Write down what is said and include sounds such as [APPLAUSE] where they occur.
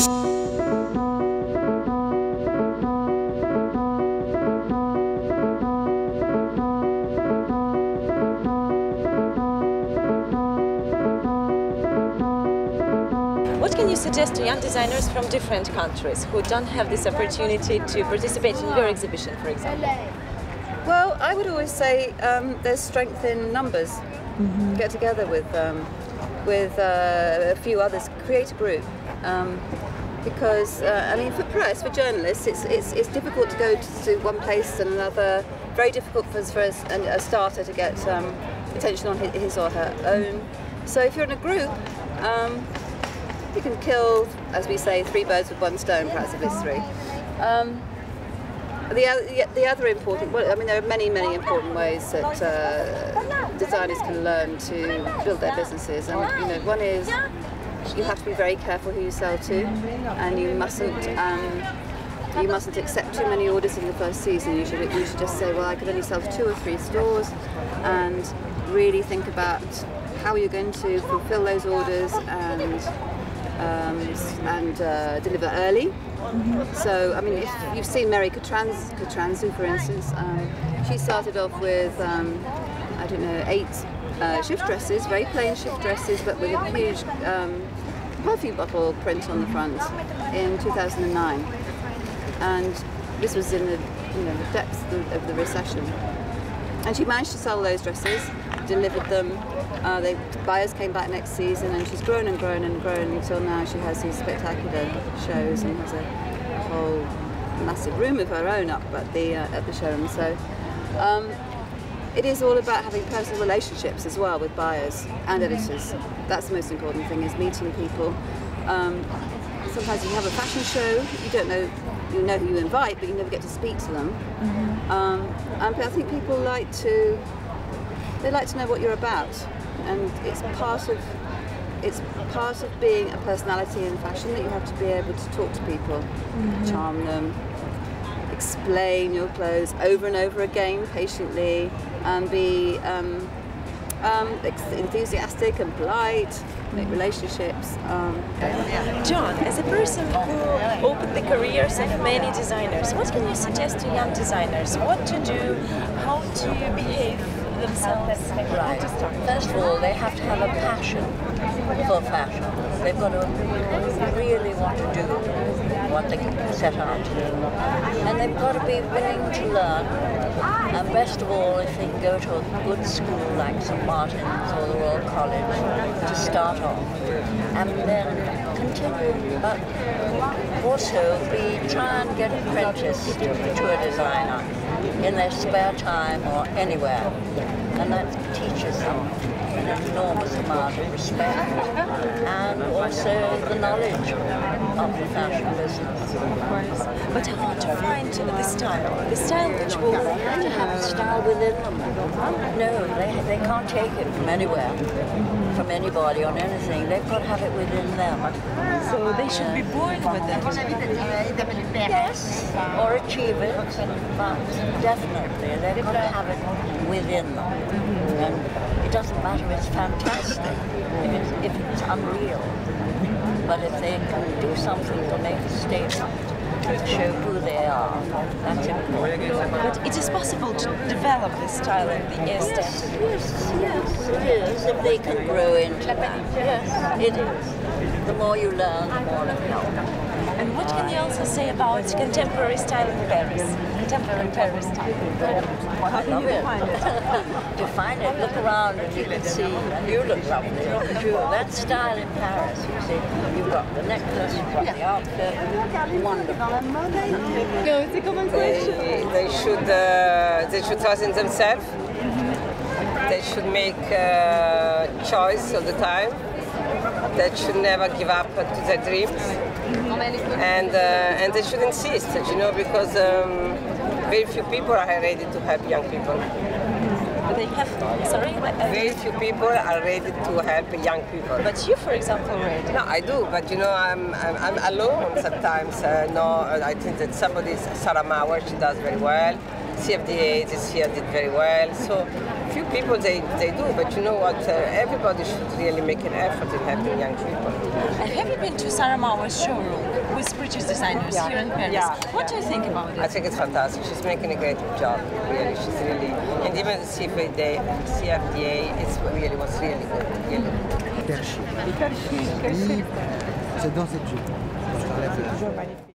What can you suggest to young designers from different countries who don't have this opportunity to participate in your exhibition, for example? Well, I would always say um, there's strength in numbers. Get together with um, with uh, a few others, create a group. Um, because uh, I mean, for press, for journalists, it's, it's, it's difficult to go to, to one place and another. Very difficult for, for a, a starter to get um, attention on his, or her own. So if you're in a group, um, you can kill, as we say, three birds with one stone, perhaps if it's three. Um, the, other, the other important, well, I mean, there are many, many important ways that uh, designers can learn to build their businesses, and you know, one is you have to be very careful who you sell to, and you mustn't. Um, you mustn't accept too many orders in the first season. You should, you should just say, well, I could only sell to two or three stores, and really think about how you're going to fulfill those orders and um, and uh, deliver early. So, I mean, if you've seen Mary Katranz, Katrantzou, for instance, um, she started off with, um, I don't know, eight uh, shift dresses, very plain shift dresses, but with a huge um, perfume bottle print on the front in 2009. And this was in the, you know, the depths of the, recession. And she managed to sell those dresses, delivered them. Uh, they, buyers came back next season, and she's grown and grown and grown until now she has these spectacular shows and has a, a whole massive room of her own up at the uh, at the showroom. So um, it is all about having personal relationships as well with buyers and editors. That's the most important thing: is meeting people. Um, sometimes you have a fashion show, you don't know you know who you invite, but you never get to speak to them. Um, and I think people like to they like to know what you're about, and it's part of it's part of being a personality in fashion that you have to be able to talk to people, charm them, explain your clothes over and over again patiently, and be um, um, enthusiastic and polite, make relationships. Um, John, as a person who opened the careers of many designers, what can you suggest to young designers? What to do, how to behave themselves? Right. First of all, they have to have a passion for fashion. They've got to really want to do what they can set out to do. And they've got to be willing to learn. And best of all, if they can go to a good school like St. Martin's or the Royal College to start off. And then continue. But also be try and get apprenticed to a designer in their spare time or anywhere. And that teaches them an enormous amount of respect and also the knowledge of the fashion business. But how to find the style? The style which will have a style within them. No, they, they can't take it from anywhere, from anybody on anything. They've got to have it within them. so they should be born with it. Yes, or achieve it, but definitely they've got to have it within them. And it doesn't matter if it's fantastic, if it's, if it's unreal, but if they can do something to make a statement, show who they are. But it is possible to develop this style in the aesthetic. Yes, yes, it is, if they can grow into that. Yes, it is. The more you learn, the more it helps. And what can you also say about contemporary style in Paris? Contemporary Paris style. I love it. [LAUGHS] Define it. Look around and you can see. And you look lovely. Look at you. That style in Paris. You see, you've got the necklace, you've got the outfit. Wonderful. they, they should uh, they should trust in themselves. They should make uh, choice all the time. They should never give up to their dreams, and uh, and they should insist. You know, because um, very few people are ready to help young people. They have, sorry? Very few people are ready to help young people. But you, for example, read. No, I do, but you know, I'm, I'm, I'm alone sometimes. Uh, no, I think that somebody, Sarah Mower, she does very well. CFDA this year did very well. So few people they, they do, but you know what? Uh, everybody should really make an effort in helping young people. And have you been to Sarah Mower's showroom with British designers here in Paris? Yeah. What do you think about it? I think it's fantastic. She's making a great job. Really, she's really, and even the CFDA, CFDA, it's really was really good. Really. Perché. Oui, c'est dans cette jupe. Je relève là.